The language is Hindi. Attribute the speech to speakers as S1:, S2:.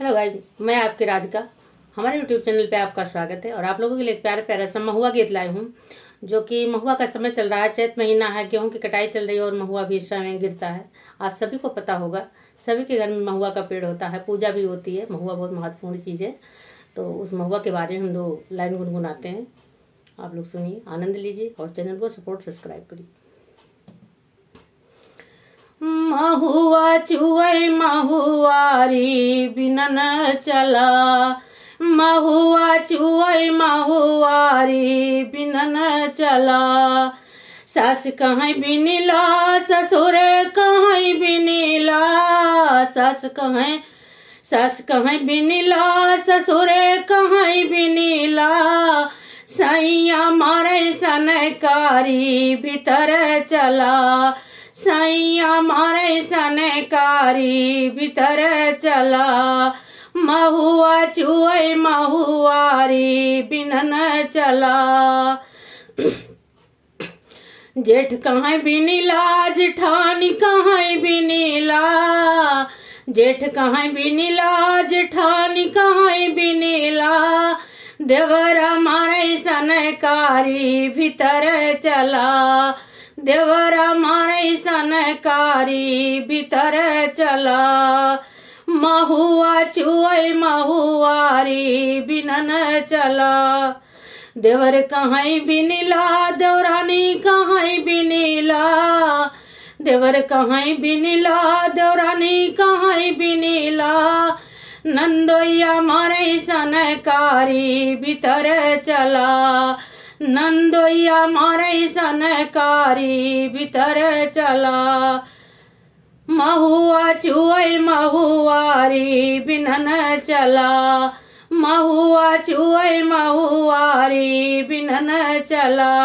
S1: हेलो गाइज़ मैं आपकी राधिका। हमारे यूट्यूब चैनल पे आपका स्वागत है और आप लोगों के लिए प्यारे प्यारा सा महुआ गीत लाई हूँ, जो कि महुआ का समय चल रहा है, चैत महीना है, गेहूँ की कटाई चल रही है और महुआ भी इस समय गिरता है। आप सभी को पता होगा, सभी के घर में महुआ का पेड़ होता है, पूजा भी होती है, महुआ बहुत महत्वपूर्ण चीज़ है। तो उस महुआ के बारे में हम दो लाइन गुनगुनाते हैं। आप लोग सुनिए, आनंद लीजिए और चैनल को सपोर्ट, सब्सक्राइब करिए। महुआ चुवई महुआरी बिनन चला। महुआ चुवई महुआरी बिनन चला। सास कहीं बिनिला ससुर कहीं बिनिला सास कहीं सास कहीं बिनिला ससुर कहीं बिनिला सैया मारे सनकारी भीतर चला। सैया मारे सनकारी भीतर चला। महुआ चुए महुआरी बिनन चला। जेठ कहाँ बिनीला जेठानी कहाँ बिनीला। जेठ कहाँ बिनीला जेठानी कहाँ बिनीला। देवरा मारे सनकारी भीतर चला। देवरा मारे सनकारी भीतर चला। महुआ चुए महुआरी बिनन चला। देवर कहाँ बिनीला, देवरानी कहाँ बिनीला। देवर कहाँ बिनीला, देवरानी कहाँ बिनीला। नंदोया मारे सनकारी भीतर चला। नंदोया मारे सनकारी भीतर चला। महुआ चुए महुआरी बिनन चला। महुआ चुए महुआरी बिनन चला।